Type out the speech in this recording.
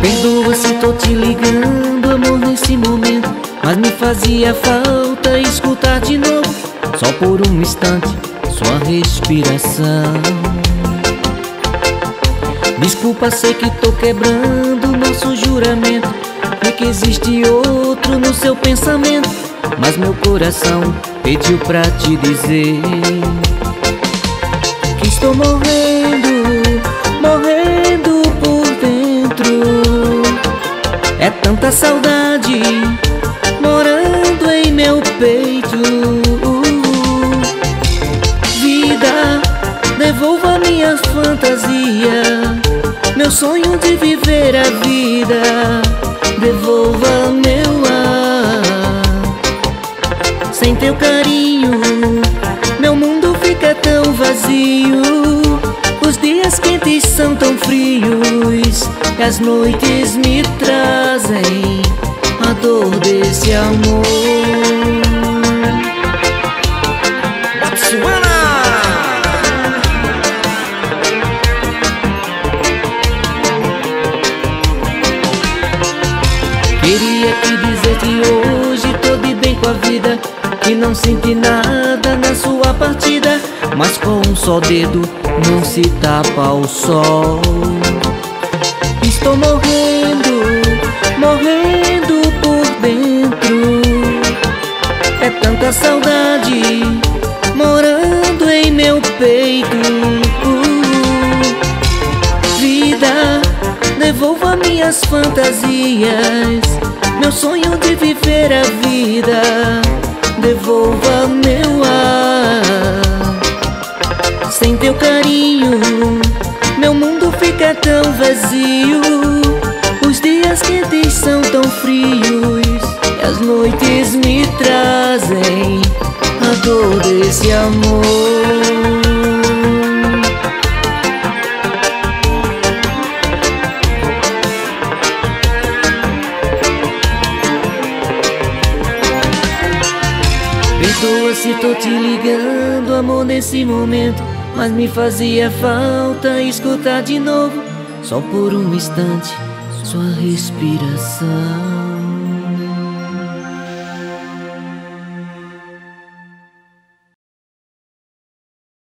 Perdoa se tô te ligando, amor, nesse momento. Mas me fazia falta escutar de novo. Só por um instante, sua respiração. Desculpa, sei que tô quebrando nosso juramento. E que existe outro no seu pensamento. Mas meu coração pediu pra te dizer Que estou morrendo É tanta saudade morando em meu peito. Vida, devolva minha fantasia. Meu sonho de viver a vida Devolva meu ar. Sem teu carinho Meu mundo fica tão vazio. Os dias quentes são tão frios E as noites me trazem A dor desse amor. Queria te dizer que hoje tô de bem com a vida Que não senti nada na sua partida Mas com um só dedo não se tapa o sol Estou morrendo, morrendo por dentro. É tanta saudade morando em meu peito. Vida, devolva minhas fantasias. Meu sonho de viver a vida Devolva meu ar. Sem teu carinho Meu mundo fica tão vazio dias são tão frios E as noites me trazem A dor desse amor. Perdoa se tô te ligando, amor, nesse momento Mas me fazia falta escutar de novo Só por um instante, sua respiração